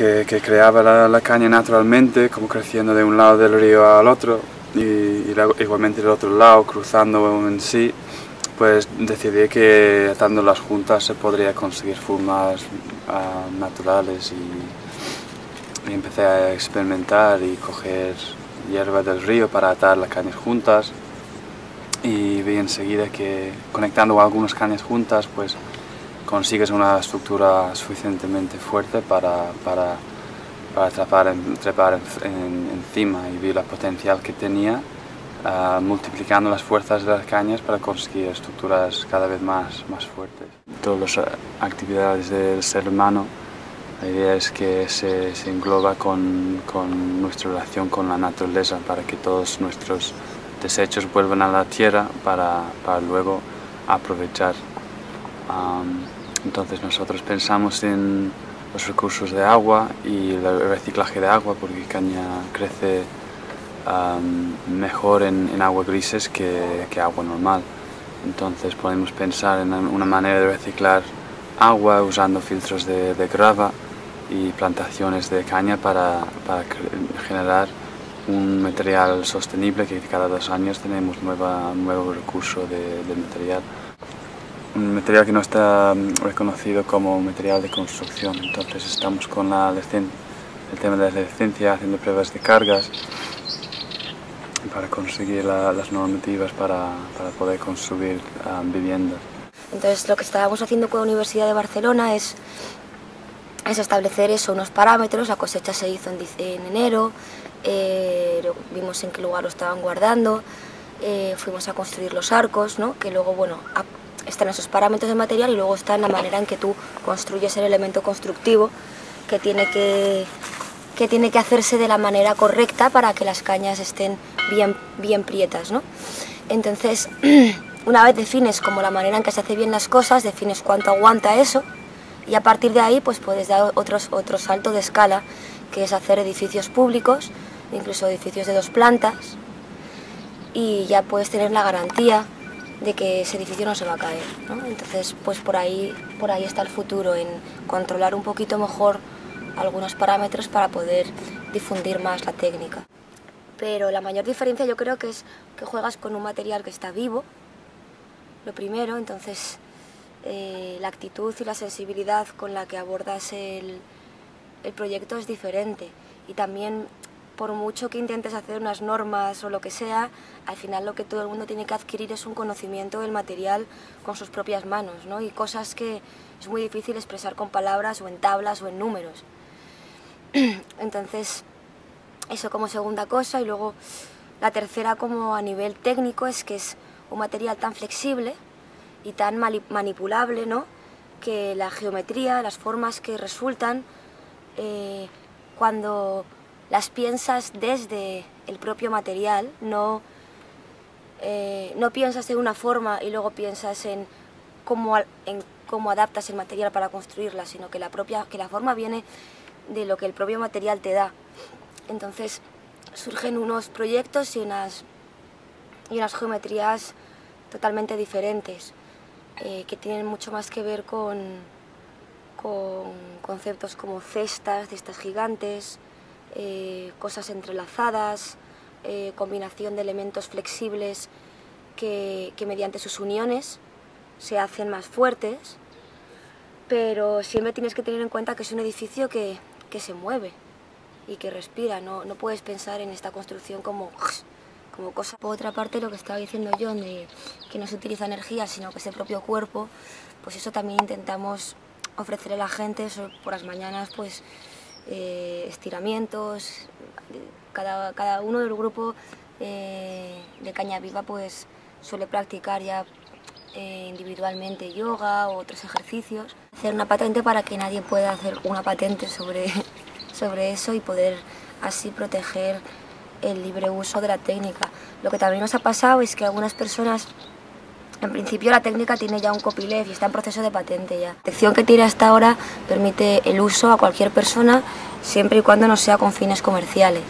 que, creaba la, la, caña naturalmente, como creciendo de un lado del río al otro y, y igualmente del otro lado, cruzando en sí, pues decidí que atándolas juntas se podría conseguir formas uh, naturales y, y, empecé a experimentar y coger hierba del río para atar las cañas juntas. Y vi enseguida que conectando algunas cañas juntas pues consigues una estructura suficientemente fuerte para, para, para trepar, trepar en, encima y vi la potencial que tenía uh, multiplicando las fuerzas de las cañas para conseguir estructuras cada vez más, más fuertes. Todas las actividades del ser humano, la idea es que se, engloba con, con nuestra relación con la naturaleza para que todos nuestros desechos vuelvan a la tierra para, para luego aprovechar. Entonces nosotros pensamos en los recursos de agua y el reciclaje de agua porque caña crece mejor en, en, agua grises que, agua normal. Entonces podemos pensar en una manera de reciclar agua usando filtros de, grava y plantaciones de caña para, generar un material sostenible que cada dos años tenemos nueva, nuevo recurso de, material material que no está mm, reconocido como material de construcción. Entonces estamos con la el tema de la licencia, haciendo pruebas de cargas para conseguir la, las normativas para, para poder construir um, viviendas. Entonces lo que estábamos haciendo con la Universidad de Barcelona es, es establecer eso, unos parámetros, la cosecha se hizo en, en enero, eh, vimos en qué lugar lo estaban guardando, eh, fuimos a construir los arcos, ¿no? que luego, bueno, están esos parámetros de material y luego está la manera en que tú construyes el elemento constructivo que tiene que, que tiene que hacerse de la manera correcta para que las cañas estén bien, bien prietas. ¿no? Entonces, una vez defines como la manera en que se hace bien las cosas, defines cuánto aguanta eso y a partir de ahí pues puedes dar otros, otro salto de escala, que es hacer edificios públicos, incluso edificios de dos plantas, y ya puedes tener la garantía de que ese edificio no se va a caer. ¿no? Entonces, pues por ahí, por ahí está el futuro, en controlar un poquito mejor algunos parámetros para poder difundir más la técnica. Pero la mayor diferencia yo creo que es que juegas con un material que está vivo, lo primero, entonces eh, la actitud y la sensibilidad con la que abordas el, el proyecto es diferente y también por mucho que intentes hacer unas normas o lo que sea, al final lo que todo el mundo tiene que adquirir es un conocimiento del material con sus propias manos, ¿no? Y cosas que es muy difícil expresar con palabras o en tablas o en números. Entonces, eso como segunda cosa y luego la tercera como a nivel técnico es que es un material tan flexible y tan manipulable, ¿no? Que la geometría, las formas que resultan eh, cuando las piensas desde el propio material, no, eh, no piensas en una forma y luego piensas en cómo, en cómo adaptas el material para construirla, sino que la, propia, que la forma viene de lo que el propio material te da. Entonces surgen unos proyectos y unas, y unas geometrías totalmente diferentes, eh, que tienen mucho más que ver con, con conceptos como cestas, cestas gigantes, eh, cosas entrelazadas, eh, combinación de elementos flexibles que, que, mediante sus uniones se hacen más fuertes, pero siempre tienes que tener en cuenta que es un edificio que, que se mueve y que respira, no, no, puedes pensar en esta construcción como, como cosa. Por otra parte, lo que estaba diciendo John, de que no se utiliza energía, sino que es el propio cuerpo, pues eso también intentamos ofrecer a la gente, por las mañanas, pues eh, estiramientos, cada, cada, uno del grupo eh, de Caña Viva pues suele practicar ya eh, individualmente yoga o otros ejercicios. Hacer una patente para que nadie pueda hacer una patente sobre, sobre eso y poder así proteger el libre uso de la técnica. Lo que también nos ha pasado es que algunas personas en principio la técnica tiene ya un copyleft y está en proceso de patente ya. La protección que tiene hasta ahora permite el uso a cualquier persona siempre y cuando no sea con fines comerciales.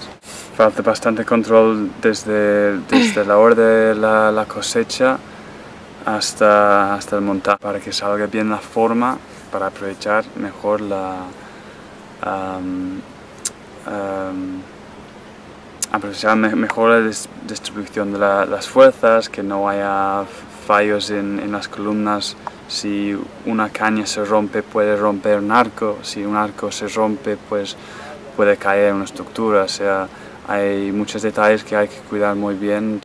Falta bastante control desde, desde la hora de la, la, cosecha hasta, hasta el montaje para que salga bien la forma, para aprovechar mejor la, um, um, apreciar mejor la distribución de las fuerzas, que no haya fallos en, en, las columnas. Si una caña se rompe puede romper un arco, si un arco se rompe pues puede caer una estructura. O sea, hay muchos detalles que hay que cuidar muy bien